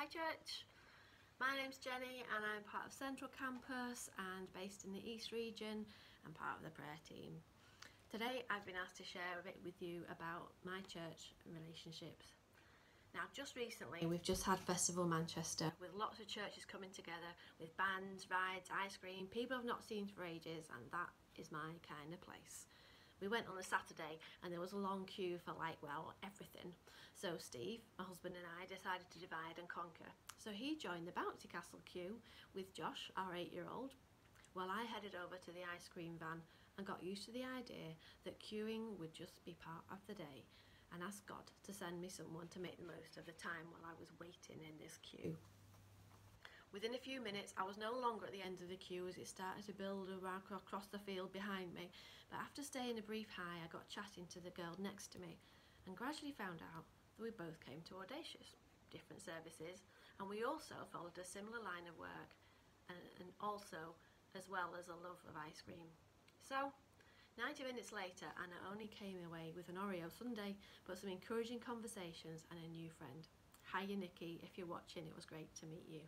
Hi church, my name's Jenny and I'm part of Central Campus and based in the East region and part of the prayer team. Today I've been asked to share a bit with you about my church relationships. Now just recently we've just had Festival Manchester with lots of churches coming together with bands, rides, ice cream, people I've not seen for ages and that is my kind of place. We went on a Saturday and there was a long queue for like, well, everything. So Steve, my husband and I decided to divide and conquer. So he joined the Bouncy Castle queue with Josh, our eight-year-old, while I headed over to the ice cream van and got used to the idea that queuing would just be part of the day and asked God to send me someone to make the most of the time while I was waiting in this queue. Within a few minutes, I was no longer at the end of the queue as it started to build around across the field behind me. But after staying a brief high, I got chatting to the girl next to me and gradually found out that we both came to Audacious, different services, and we also followed a similar line of work and, and also as well as a love of ice cream. So, 90 minutes later, and I only came away with an Oreo sundae, but some encouraging conversations and a new friend. Hiya Nikki, if you're watching, it was great to meet you.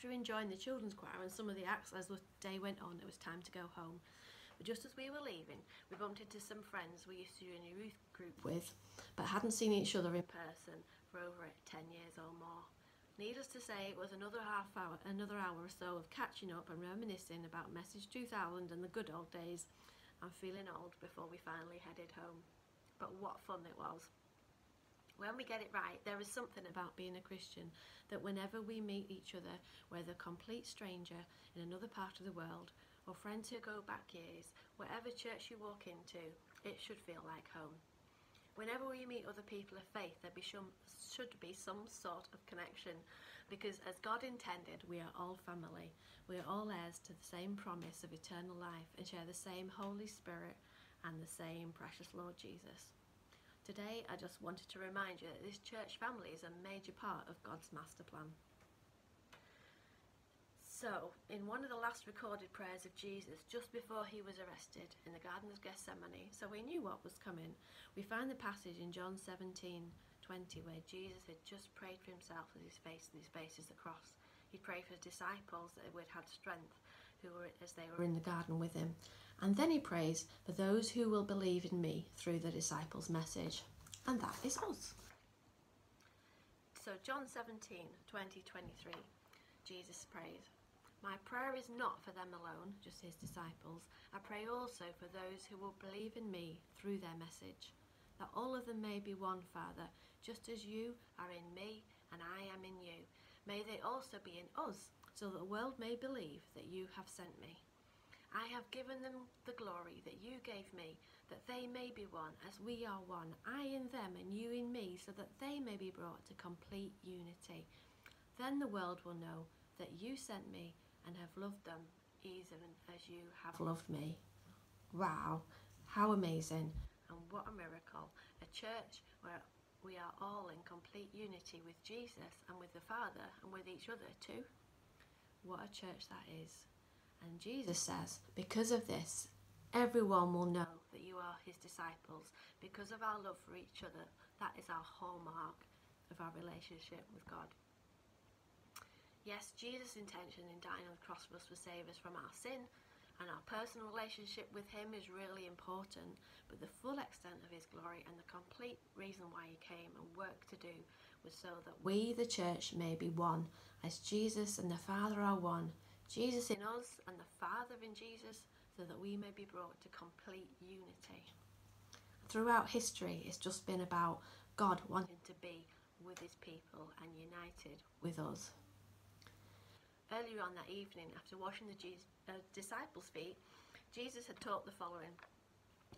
After enjoying the children's choir and some of the acts as the day went on, it was time to go home. But just as we were leaving, we bumped into some friends we used to do a youth group with, but hadn't seen each other in person for over 10 years or more. Needless to say, it was another half hour, another hour or so of catching up and reminiscing about Message 2000 and the good old days. I'm feeling old before we finally headed home. But what fun it was. When we get it right, there is something about being a Christian that whenever we meet each other, whether complete stranger in another part of the world or friends who go back years, whatever church you walk into, it should feel like home. Whenever we meet other people of faith, there be some, should be some sort of connection because as God intended, we are all family. We are all heirs to the same promise of eternal life and share the same Holy Spirit and the same precious Lord Jesus. Today, I just wanted to remind you that this church family is a major part of God's master plan. So, in one of the last recorded prayers of Jesus, just before he was arrested in the Garden of Gethsemane, so we knew what was coming, we find the passage in John 17 20 where Jesus had just prayed for himself as his face his faces the cross. He prayed for his disciples that would have strength who were as they were in the garden with him. And then he prays for those who will believe in me through the disciples' message. And that is us. So John 17, 20, 23, Jesus prays, my prayer is not for them alone, just his disciples. I pray also for those who will believe in me through their message, that all of them may be one, Father, just as you are in me and I am in you. May they also be in us, so that the world may believe that you have sent me. I have given them the glory that you gave me, that they may be one as we are one, I in them and you in me, so that they may be brought to complete unity. Then the world will know that you sent me and have loved them even as you have loved me. Wow, how amazing and what a miracle. A church where we are all in complete unity with Jesus and with the Father and with each other too. What a church that is. And Jesus says, because of this, everyone will know that you are his disciples. Because of our love for each other, that is our hallmark of our relationship with God. Yes, Jesus' intention in dying on the cross was to save us from our sin, and our personal relationship with Him is really important. But the full extent of His glory and the complete reason why He came and work to do was so that we, the church, may be one, as Jesus and the Father are one. Jesus in us and the Father in Jesus, so that we may be brought to complete unity. Throughout history, it's just been about God wanting to be with His people and united with us. Earlier on that evening, after washing the Jesus, uh, disciples' feet, Jesus had taught the following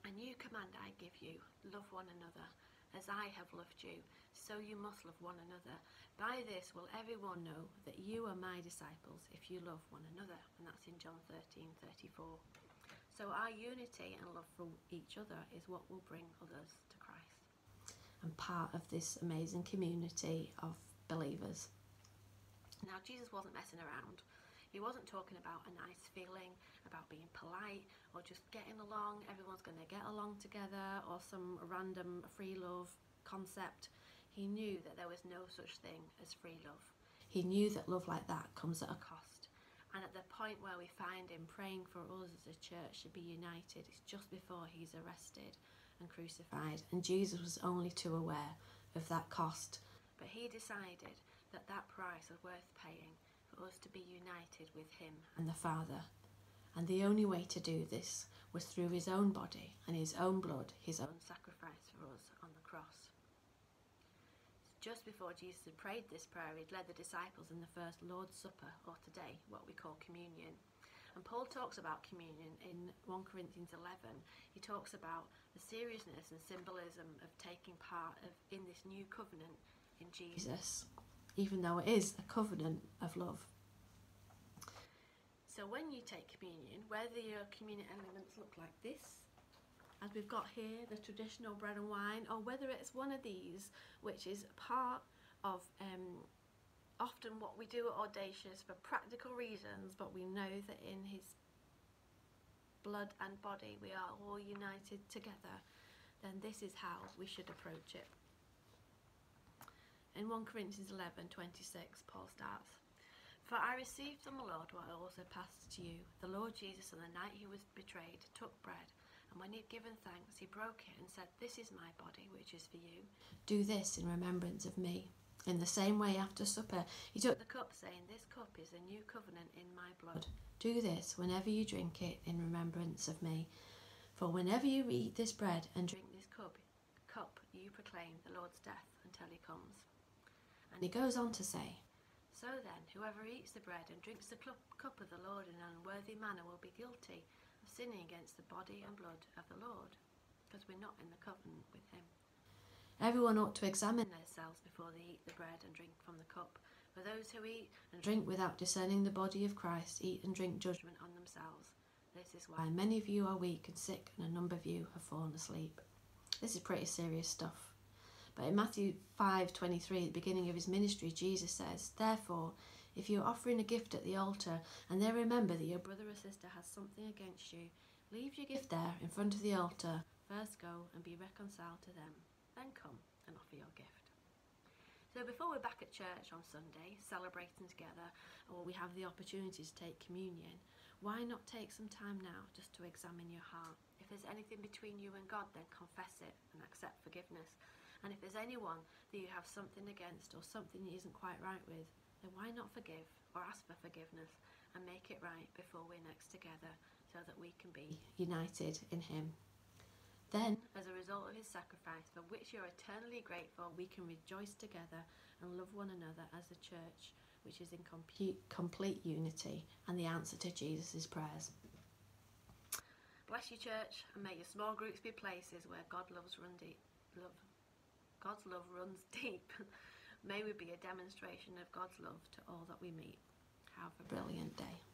A new command I give you love one another. As I have loved you, so you must love one another. By this will everyone know that you are my disciples if you love one another. And that's in John 13 34. So our unity and love for each other is what will bring others to Christ. And part of this amazing community of believers. Now, Jesus wasn't messing around. He wasn't talking about a nice feeling, about being polite, or just getting along, everyone's going to get along together, or some random free love concept. He knew that there was no such thing as free love. He knew that love like that comes at a cost. And at the point where we find him praying for us as a church to be united, it's just before he's arrested and crucified. And Jesus was only too aware of that cost. But he decided that that price was worth paying for us to be united with him and the Father. And the only way to do this was through his own body and his own blood, his own sacrifice for us on the cross. Just before Jesus had prayed this prayer, he'd led the disciples in the first Lord's Supper, or today, what we call communion. And Paul talks about communion in 1 Corinthians 11. He talks about the seriousness and symbolism of taking part of in this new covenant in Jesus, even though it is a covenant of love. So when you take communion, whether your communion elements look like this, as we've got here, the traditional bread and wine, or whether it's one of these, which is part of um, often what we do at Audacious for practical reasons, but we know that in his blood and body we are all united together, then this is how we should approach it. In 1 Corinthians 11 26, Paul starts. For I received from the Lord what I also passed to you. The Lord Jesus, on the night he was betrayed, took bread, and when he had given thanks, he broke it and said, This is my body, which is for you. Do this in remembrance of me. In the same way, after supper, he took the cup, saying, This cup is a new covenant in my blood. Do this whenever you drink it in remembrance of me. For whenever you eat this bread and drink this cup, cup you proclaim the Lord's death until he comes. And he goes on to say, So then, whoever eats the bread and drinks the cup of the Lord in an unworthy manner will be guilty of sinning against the body and blood of the Lord, because we're not in the covenant with him. Everyone ought to examine themselves before they eat the bread and drink from the cup. For those who eat and drink without discerning the body of Christ eat and drink judgment on themselves. This is why many of you are weak and sick, and a number of you have fallen asleep. This is pretty serious stuff. But in Matthew 5:23, at the beginning of his ministry, Jesus says, "Therefore, if you're offering a gift at the altar and then remember that your brother or sister has something against you, leave your gift there in front of the altar. First go and be reconciled to them then come and offer your gift. So before we're back at church on Sunday, celebrating together, or we have the opportunity to take communion, why not take some time now just to examine your heart? If there's anything between you and God, then confess it and accept forgiveness. And if there's anyone that you have something against or something that isn't quite right with, then why not forgive or ask for forgiveness and make it right before we're next together so that we can be united in Him. Then, as a result of his sacrifice, for which you're eternally grateful, we can rejoice together and love one another as a church which is in complete unity and the answer to Jesus' prayers. Bless you, church, and may your small groups be places where God loves run deep. Love, God's love runs deep. may we be a demonstration of God's love to all that we meet. Have a brilliant day.